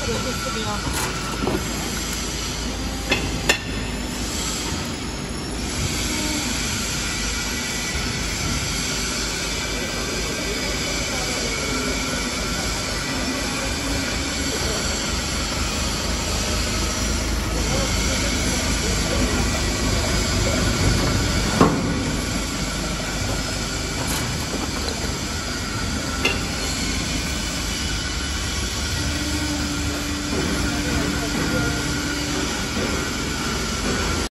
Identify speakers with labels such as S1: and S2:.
S1: 这个是什么？